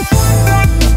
Oh,